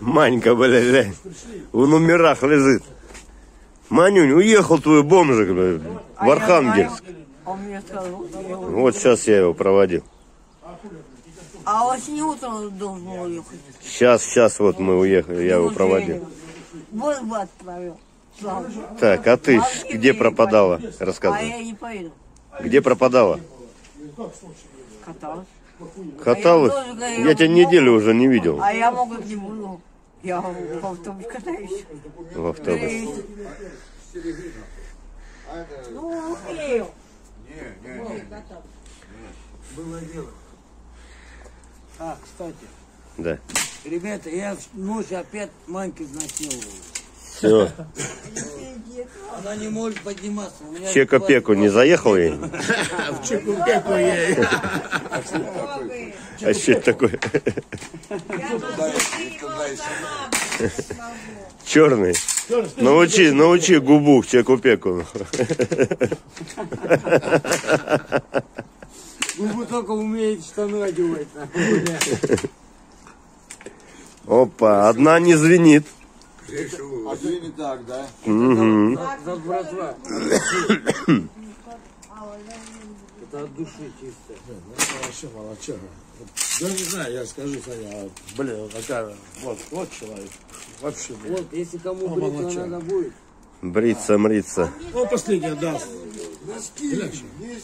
Манька, бля, глянь. В номерах лежит. Манюнь, уехал твой бомжик, бля, в Архангельск. Вот сейчас я его проводил. а очень утром должен уехать. Сейчас, сейчас вот мы уехали, я его проводил. Вот бы отправил. Сразу. Так, а ты где пропадала? А Рассказывай. я не поеду. Где пропадала? Каталась. Каталась? Я тебя неделю уже не видел А я, может, не буду. Я в автобус катаюсь. в автобусе. Ну, умею. Было дело. А, кстати, Да. ребята, я в ночь опять Маньку изнасиловал. Все. Она не может подниматься. У меня Чек опеку не заехал ей? В чекупеку ей. А что это такое? Черный. Научи, научи губу к чеку-пеку. Губы только умеет штаны одевать. Опа, одна не звенит. А ты не так, да? За братва. Это от души чисто. Вообще молодчага. Да не знаю, я скажу, Саня, а, блин, такая, вот, вот человек. Вообще, блин. Вот, если кому бриться молодчага. надо будет. Бриться, мриться. Ну, последний даст.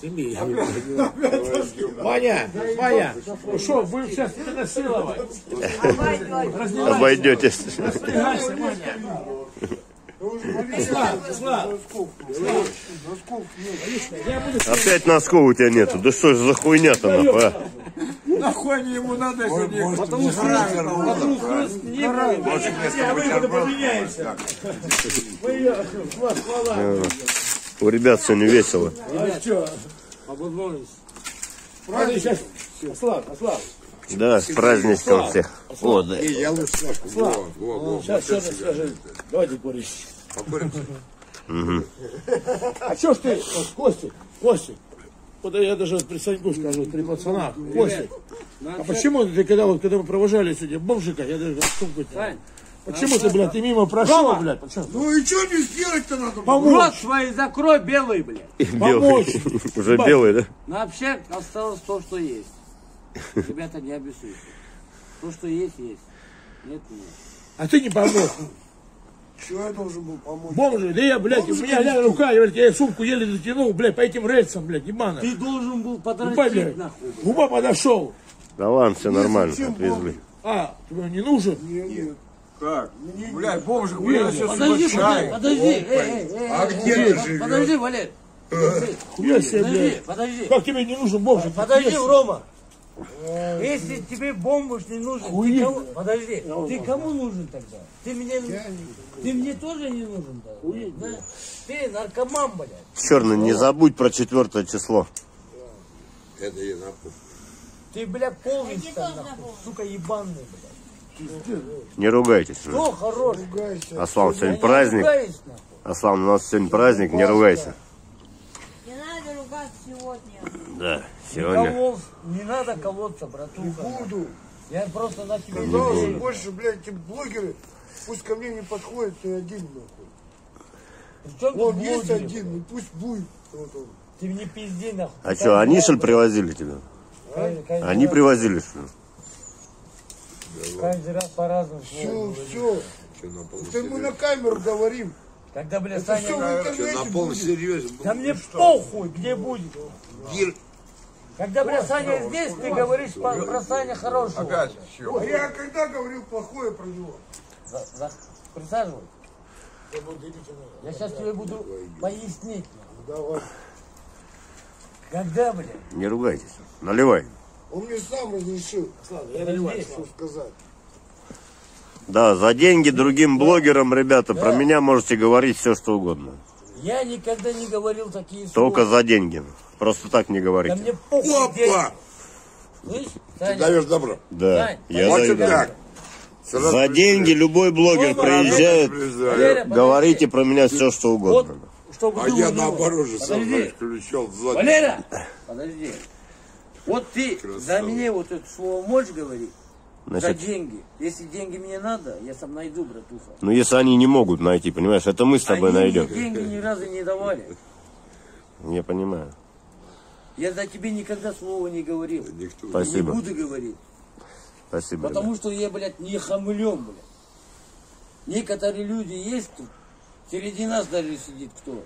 Сними. Ваня, Ваня, ну что, будем сейчас насиловать? Обойдетесь. Ваня. Опять носков у тебя нету. Да что ж за хуйня-то нахуй, а? Нахуй они ему надо, не... Потому что потому что не Я выйду, поменяемся. Мы ее, Влад, хвала. У ребят сегодня весело. А что? Обознулись. Смотри, сейчас. Слав, Слав. Да, с праздничком всех. О, да. Я лучше Сашку. Во. Сейчас что ты скажи. Давайте курить. Покуримся. А что ж ты, вот, Костик, Костик, вот я даже вот при Саньку скажу, при пацанах, Костик, а почему ты, когда вот, когда мы провожали сегодня бомжика, я даже сумку. Сань, Почему ты, блядь, ты мимо прошел, блядь, почему? Ну и что мне сделать-то надо? рот Помочь, свой закрой, белый, блядь. Помочь. Уже белый, да? Но вообще осталось то, что есть. Ребята, не обессудьте. То, что есть, есть. Нет, нет. А ты не помог. Чего я должен был помочь? Бомжи, да я, блядь, у меня глянь, рука, я, блядь, я сумку еле дотянул, блядь, по этим рельсам, блядь, ебано. Ты должен был подрастить, блядь, нахуй. блядь. губа подошел. Да ладно, все нормально, отвезли. А, тебе не нужен? Нет. Как? Блядь, бомжик, Нет, блядь, сейчас Подожди, подожди, подожди, эй, эй, эй, А эй, где ты живешь? Подожди, Валер. Подожди, Хуя себе, подожди, блядь. подожди. Как тебе не нужен бомж? Подожди, Рома. Если тебе бомбуш не нужен, ты кому, подожди, ты кому нужен тогда? Ты мне, ты мне тоже не нужен тогда, да? Ты наркоман, блядь. Черный, не забудь про четвертое число. Это я напомню. Ты, блядь, полный там, нахуй, сука, ебаный, блядь. Не ругайтесь. Кто хорош? Аслан, Я сегодня праздник. Аслан, у нас сегодня праздник, не ругайся. Не надо ругаться сегодня. Да, сегодня. Колол- не надо колоться, братуха. Буду. Я просто на тебя Пожалуйста, больше, блядь, эти блогеры, пусть ко мне не подходят, ты один, нахуй. Вот есть блогеры, один, блядь? ну пусть будет. Вот он. Ты мне пизди, нахуй. А что, они что ли привозили тебя? Каждый Они раз- привозили что ли? Каждый раз по-разному. Все, все. Что на полном Это мы на камеру говорим. Когда, блядь, Саня... все в Что интернете на полном серьезе? Да мне похуй, где будет. Гир- Когда, Саня здесь, ты говоришь по- про Саня хорошего. А я когда говорил плохое про него? За- за- Присаживай. Я сейчас тебе буду пояснить. Давай. Когда, блядь, Не ругайтесь. Наливай. Он мне сам разрешил, подожди, что сказать. Да, за деньги другим блогерам, ребята, про меня можете говорить все, что угодно. я никогда не говорил такие Только слова. за деньги. Просто так не Да говорите. мне похуй. Опа! Слышь, Ты даешь добро. Да, Сань, я Вот даю. так. Сразу За деньги любой блогер Рома, приезжает, Валерия, подожди. говорите про меня все, что Вот, угодно. чтобы А ты я узнал. наоборот же сам, Подожди. знаешь, включал сзади. Валера, подожди. Вот ты за Красава. меня вот это слово мочь говори, За Значит, деньги. Если деньги мне надо, я сам найду, братуха. ну если они не могут найти, понимаешь, это мы с тобой Они найдем. деньги ни разу не давали. Я понимаю. Я за тебе никогда слова не говорил. Никто. Не Спасибо. буду говорить. Спасибо. ребят. Потому что я, блядь, не хамлем, блядь. Некоторые люди есть тут, среди нас даже сидит кто.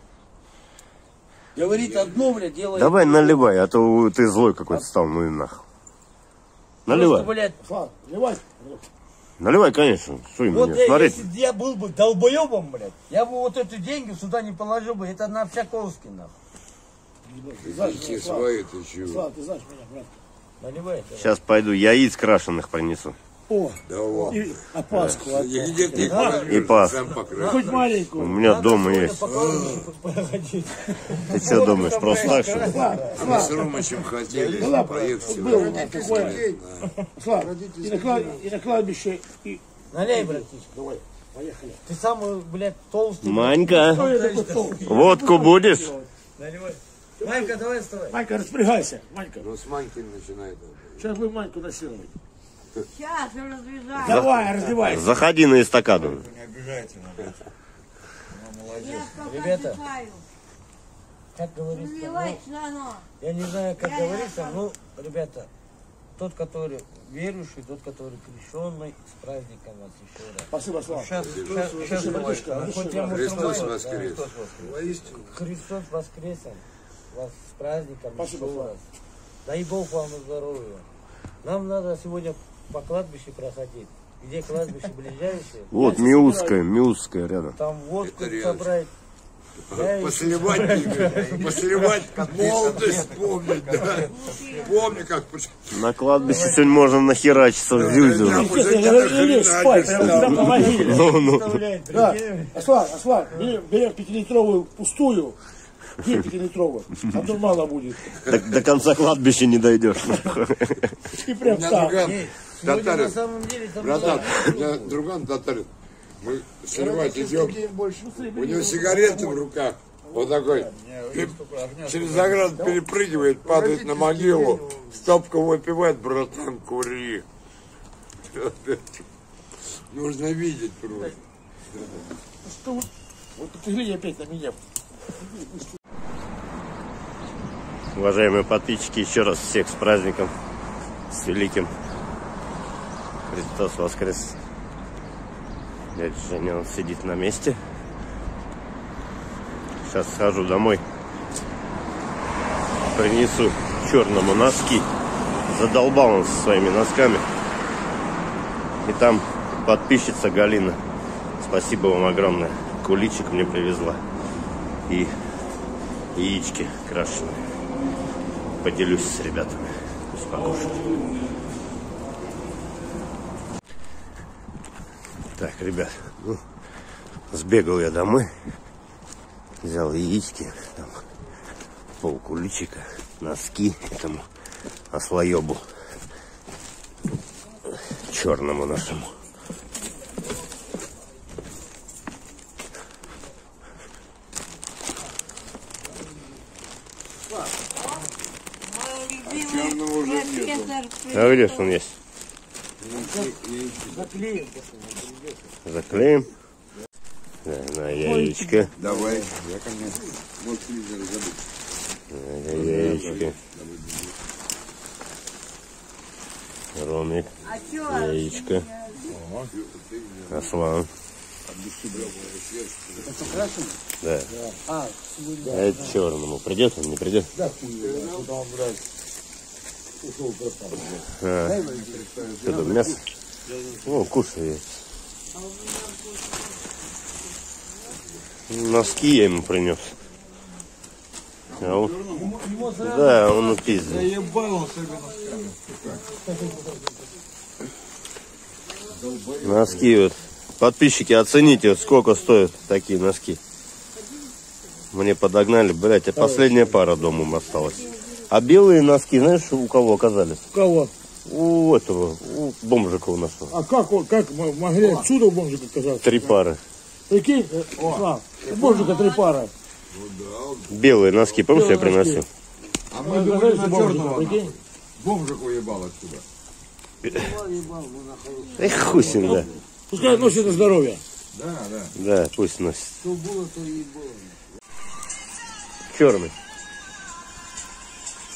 Говорит одно, блядь, делает Давай наливай, а то ты злой какой-то стал, ну и нахуй. Просто, Наливай. блядь, Слава, наливай. Наливай, конечно. Им вот мне я, смотреть? если бы я был бы долбоебом, блядь, я бы вот эти деньги сюда не положил бы, это на Общаковский, нахуй. Идите свои, ты чего? Слава, ты знаешь меня, брат. Наливай. Сейчас пойду яиц крашеных принесу. О, Давай. и опаску. от- Где ты И пас. Ну. Хоть У маленькую. меня дома Сегодня есть. походить. Ты что думаешь, просто так, что ли? Мы с Ромычем хотели Была, поехать. был у нас такое. Слава, и на, кла- и на кладбище. Налей, братишка. Давай, поехали. Ты самый, блядь, толстый. Манька, водку будешь? Наливай. Майка, давай вставай. Манька, распрягайся. Манька, Ну, с Манькин начинает. сейчас будем Маньку насиловать. Сейчас развязаю. Давай, раздевайся. Заходи на эстакаду. Я пока Ребята. отдыхаю. Как говорится, ну, я не знаю, как Я- я говорится, сам. ну, ребята, тот, который верующий, тот, который крещенный, с праздником вас еще раз. Спасибо, Слава. Сейчас, сейчас, сейчас, братишка, ну, хоть души я рада. Христос мусульманин, воскрес. да, Христос воскрес. Христос воскресен. Вас с праздником Спасибо, Слава. Дай Бог вам здоровья. Нам надо сегодня по кладбищу проходить. Где кладбище ближайшее? Вот, Миусская, Миусская рядом. Там водку собрать. Посливать, тебе, посливать, молодость помнить, да. Помни, как... На кладбище сегодня можно нахерачиться в зюзю. Помогили. представляю, Да. Аслан, Аслан, берем, берем пятилитровую пустую, где пятилитровую, а то мало будет. До, до конца кладбища не дойдешь. И прям так. друган, Сегодня на татарин, самом деле там братан, у меня друган татарин. Мы сливать идем, у него сигареты в руках. Вот такой, через ограду перепрыгивает, падает на могилу, стопку выпивает, братан, кури. Нужно видеть просто. Что вот, вот ты глядь опять на меня. Уважаемые подписчики, еще раз всех с праздником, с великим. Христос воскрес. Дядя Женя, он сидит на месте. Сейчас схожу домой. Принесу черному носки. Задолбал он со своими носками. И там подписчица Галина. Спасибо вам огромное. Куличик мне привезла. И яички крашеные. Поделюсь с ребятами. Пусть покушают. Так, ребят, ну, сбегал я домой. Взял яички, там, пол куличика, носки этому ослоебу черному нашему. Мой любимый профессор А где он есть? заклеим. Заклеим. Да, на яичко. Давай, я ко мне. Вот телевизор забыл. На яичко. Ромик, А чё? яичко. Аслан. Да. А, А это черному. Придет он, не придет? А, что там, мясо? О, кушай. Носки я ему принес. А он- Да, он упиздил. Носки вот. Подписчики, оцените, сколько стоят такие носки. Мне подогнали, блядь, а последняя пара дома осталась. А белые носки, знаешь, у кого оказались? У кого? У этого, у бомжика у нас. А как, он- как могли отсюда у бомжика оказаться? Три пары. Прикинь, э, Слав, у бомжика три пара. Белые носки, помнишь, я приносил? А Мы у бомжика, прикинь. Бомжик уебал отсюда. Эх, хусин, да. Пускай носит на здоровье. Да, пусть носит. Черный.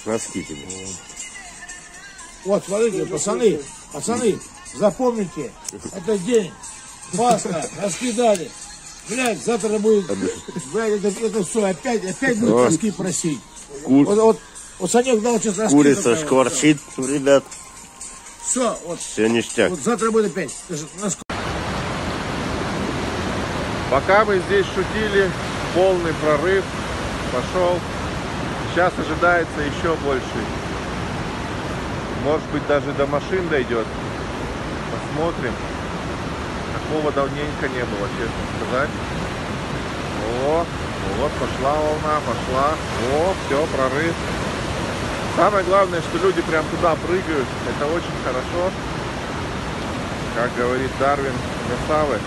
Носки тебе. Вот, смотрите, пацаны, пацаны, запомните, это день, Пасха, раскидали. Блядь, завтра будет, блядь, это, это все, опять, опять будут носки просить. Ку- Вот, вот, вот Санек дал сейчас носки. Курица шкварчит, ребят. Все, вот, Все ништяк. вот завтра будет опять. Носки. Пока мы здесь шутили, полный прорыв пошел. Сейчас ожидается еще больше. Может быть, даже до машин дойдет. Посмотрим. Такого давненько не было, честно сказать. О, вот пошла волна, пошла. О, все, прорыв. Самое главное, что люди прям туда прыгают. Это очень хорошо. Как говорит Дарвин, красавы.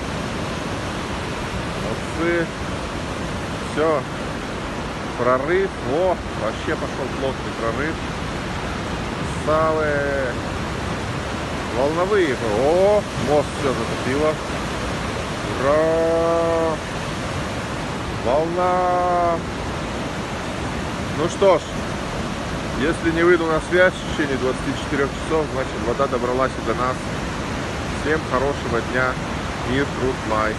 Молодцы. Все. Прорыв. О, вообще пошел плотный прорыв. Красавы. Волновые. О, мост все затопило. Ура! Волна. Ну что ж, если не выйду на связь в течение 24 часов, значит вода добралась и до нас. Всем хорошего дня. Мир, труд, май.